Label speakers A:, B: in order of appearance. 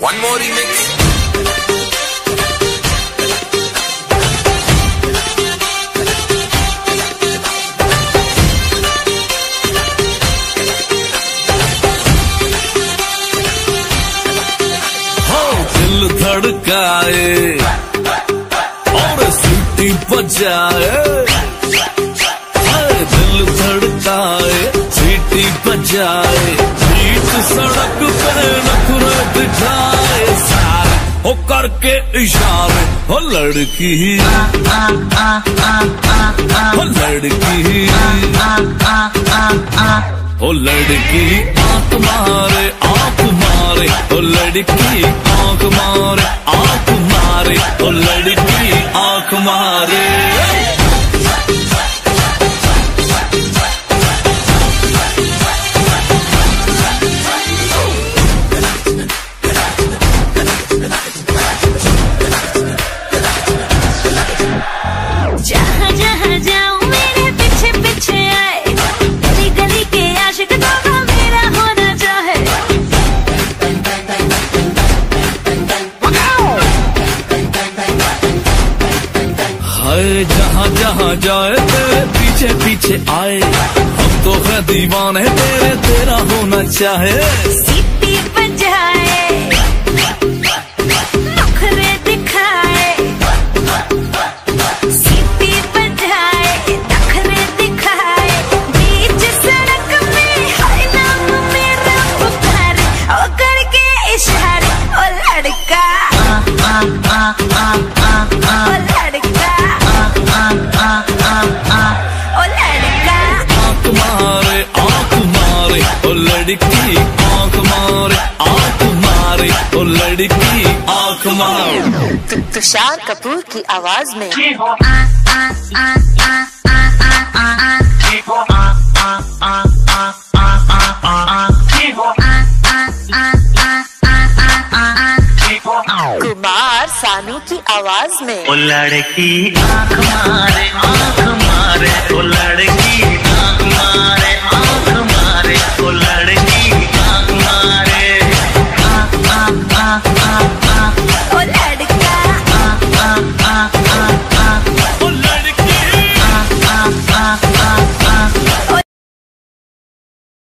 A: One more remix.
B: धड़काए और सीटी बजाए सड़क पे नखरे दिखाए सारे हो करके इशारे, हो लड़की। हो लड़की। ओ लड़की आँख मारे आँख मारे। ओ लड़की आँख मारे आँख मारे। ओ लड़की आँख मारे।
C: जहाँ जहाँ
B: जाए तेरे पीछे पीछे आए। हम तो है दीवाने, तेरे, तेरा होना चाहे।
C: लड़की
B: आँख मारे आँख मारे ओ लड़की आँख मारे।
D: तुषार कपूर की आवाज़ में। कुमार सानू की आवाज़ में।
E: ओ लड़की आँख मारे आँख मारे ओ लड़की